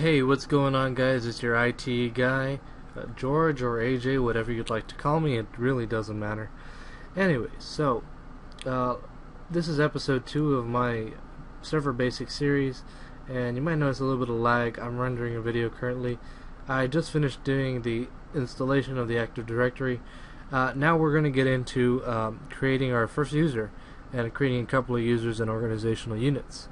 Hey, what's going on, guys? It's your IT guy, uh, George or AJ, whatever you'd like to call me. It really doesn't matter. Anyway, so uh, this is episode two of my server basic series, and you might notice a little bit of lag. I'm rendering a video currently. I just finished doing the installation of the Active Directory. Uh, now we're going to get into um, creating our first user and creating a couple of users and organizational units.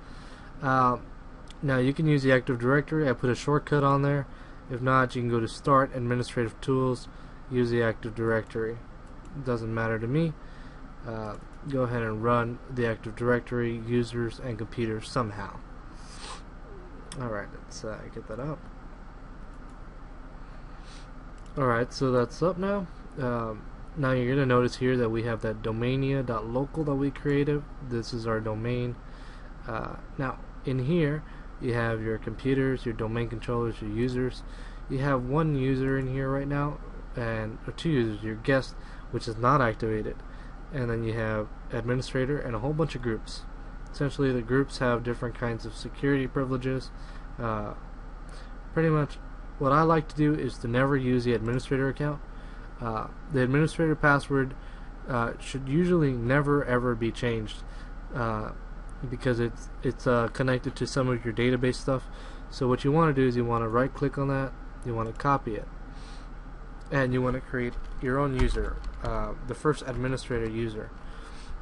Now you can use the Active Directory. I put a shortcut on there. If not, you can go to Start, Administrative Tools, use the Active Directory. It doesn't matter to me. Uh, go ahead and run the Active Directory, users, and computers somehow. Alright, let's uh, get that up. Alright, so that's up now. Um, now you're going to notice here that we have that domania.local that we created. This is our domain. Uh, now, in here, you have your computers, your domain controllers, your users. You have one user in here right now, and or two users, your guest, which is not activated, and then you have administrator and a whole bunch of groups. Essentially, the groups have different kinds of security privileges. Uh, pretty much, what I like to do is to never use the administrator account. Uh, the administrator password uh, should usually never ever be changed uh, because it's it's uh, connected to some of your database stuff. So what you want to do is you want to right click on that, you want to copy it, and you want to create your own user, uh, the first administrator user.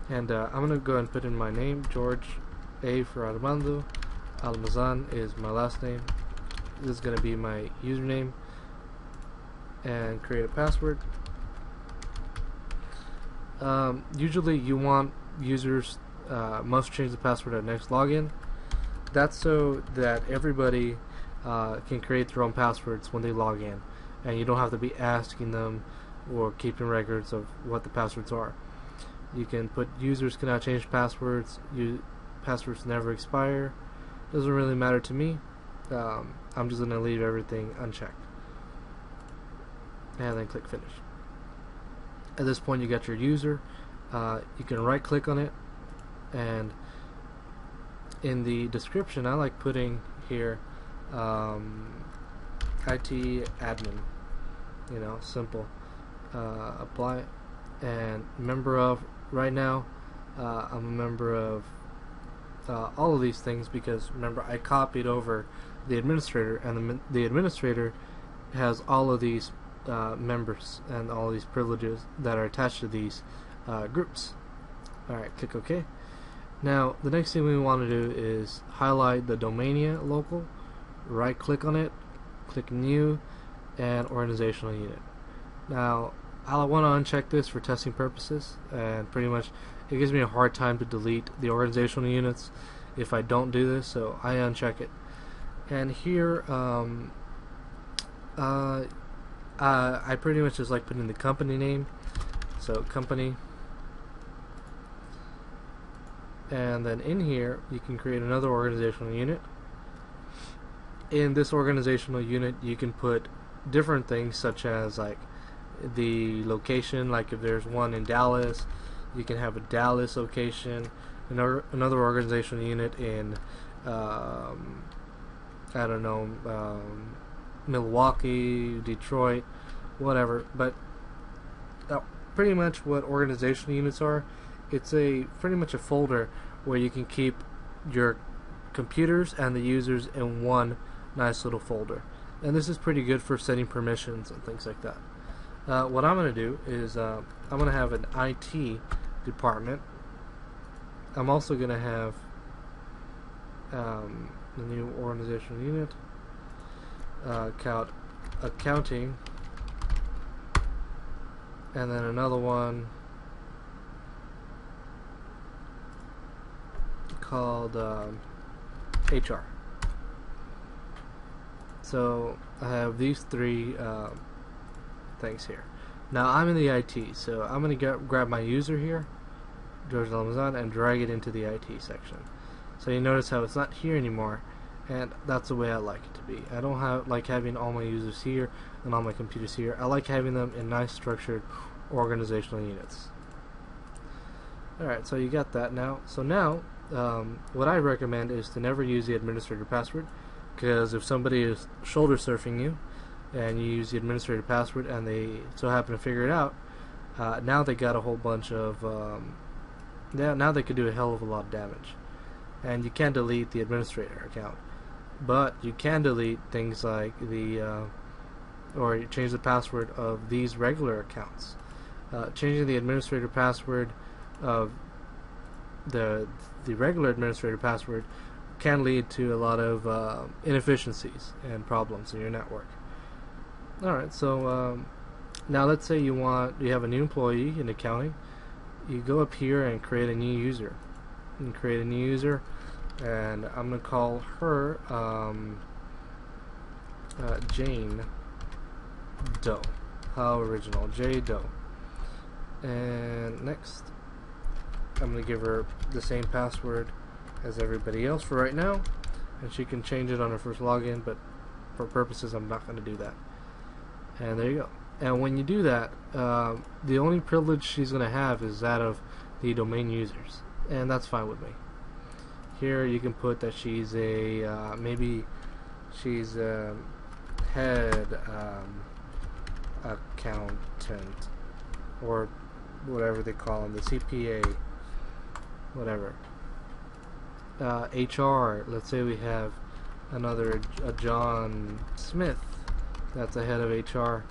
And uh, I'm gonna go ahead and put in my name, George A for Armando. Almazan is my last name. This is gonna be my username, and create a password. Um, usually, you want users uh, must change the password at next login. That's so that everybody uh, can create their own passwords when they log in, and you don't have to be asking them or keeping records of what the passwords are. You can put users cannot change passwords. You passwords never expire. Doesn't really matter to me. Um, I'm just gonna leave everything unchecked, and then click finish. At this point, you got your user. Uh, you can right click on it and in the description I like putting here um, IT admin you know simple uh, apply and member of right now uh, I'm a member of uh, all of these things because remember I copied over the administrator and the, the administrator has all of these uh, members and all these privileges that are attached to these uh, groups. Alright click OK now, the next thing we want to do is highlight the Domania local, right click on it, click New, and Organizational Unit. Now, I want to uncheck this for testing purposes, and pretty much it gives me a hard time to delete the organizational units if I don't do this, so I uncheck it. And here, um, uh, uh, I pretty much just like putting the company name, so company and then in here you can create another organizational unit. In this organizational unit you can put different things such as like the location. Like if there's one in Dallas you can have a Dallas location. Another another organizational unit in um, I don't know um, Milwaukee Detroit whatever. But uh, pretty much what organizational units are it's a pretty much a folder where you can keep your computers and the users in one nice little folder. And this is pretty good for setting permissions and things like that. Uh, what I'm going to do is uh, I'm going to have an IT department. I'm also going to have um, the new organizational unit, uh, account, accounting, and then another one called um, HR. So I have these three uh, things here. Now I'm in the IT, so I'm going to grab my user here, George Almazan, and drag it into the IT section. So you notice how it's not here anymore, and that's the way I like it to be. I don't have like having all my users here and all my computers here. I like having them in nice structured organizational units. Alright, so you got that now. So now um, what I recommend is to never use the administrator password because if somebody is shoulder surfing you and you use the administrator password and they so happen to figure it out, uh, now they got a whole bunch of um, yeah, now they could do a hell of a lot of damage. And you can't delete the administrator account, but you can delete things like the uh, or change the password of these regular accounts. Uh, changing the administrator password of the the regular administrator password can lead to a lot of uh, inefficiencies and problems in your network. All right, so um, now let's say you want you have a new employee in accounting. You go up here and create a new user. And create a new user, and I'm gonna call her um, uh, Jane Doe. How original, J Doe. And next, I'm gonna give her the same password as everybody else for right now, and she can change it on her first login. But for purposes, I'm not gonna do that. And there you go. And when you do that, uh, the only privilege she's going to have is that of the domain users. And that's fine with me. Here you can put that she's a, uh, maybe she's a head um, accountant or whatever they call them, the CPA, whatever. Uh, HR, let's say we have another a John Smith that's the head of HR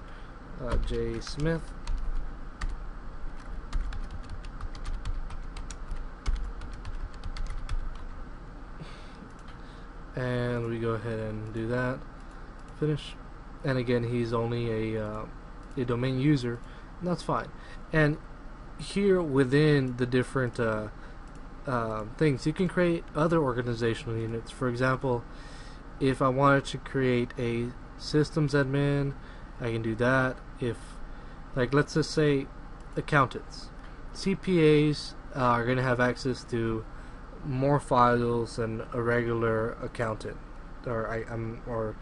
uh, Smith. And we go ahead and do that. Finish. And again, he's only a, uh, a domain user. That's fine. And here within the different uh, uh, things, you can create other organizational units. For example, if I wanted to create a systems admin, I can do that if, like, let's just say accountants. CPAs uh, are going to have access to more files than a regular accountant, or I, am or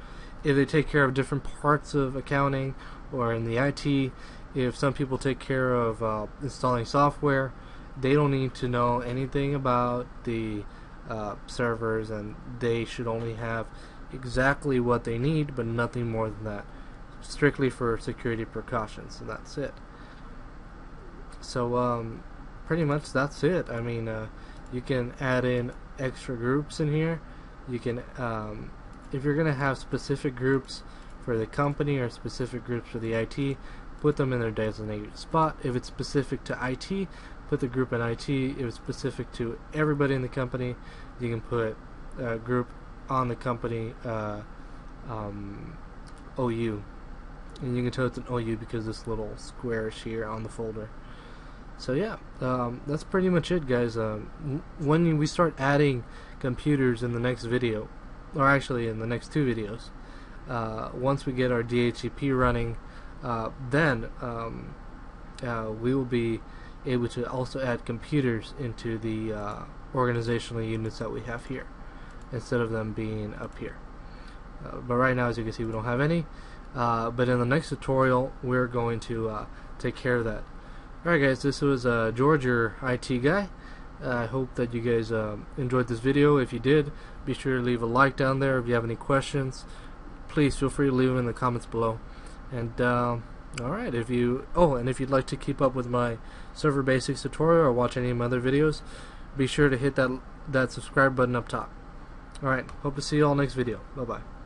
if they take care of different parts of accounting, or in the IT, if some people take care of uh, installing software, they don't need to know anything about the uh, servers, and they should only have exactly what they need, but nothing more than that strictly for security precautions, and that's it. So, um, pretty much that's it. I mean, uh, you can add in extra groups in here. You can, um, if you're going to have specific groups for the company or specific groups for the IT, put them in their designated spot. If it's specific to IT, put the group in IT. It was specific to everybody in the company, you can put a group on the company uh, um, OU and you can tell it's an OU because this little square is here on the folder. So yeah, um, that's pretty much it, guys. Um, when we start adding computers in the next video, or actually in the next two videos, uh, once we get our DHCP running, uh, then um, uh, we will be able to also add computers into the uh, organizational units that we have here, instead of them being up here. Uh, but right now, as you can see, we don't have any. Uh, but in the next tutorial, we're going to uh, take care of that. Alright guys, this was uh, George, your IT guy. I hope that you guys um, enjoyed this video. If you did, be sure to leave a like down there. If you have any questions, please feel free to leave them in the comments below. And um, alright, if you oh, and if you'd like to keep up with my server basics tutorial or watch any of my other videos, be sure to hit that that subscribe button up top. Alright, hope to see you all next video. Bye bye.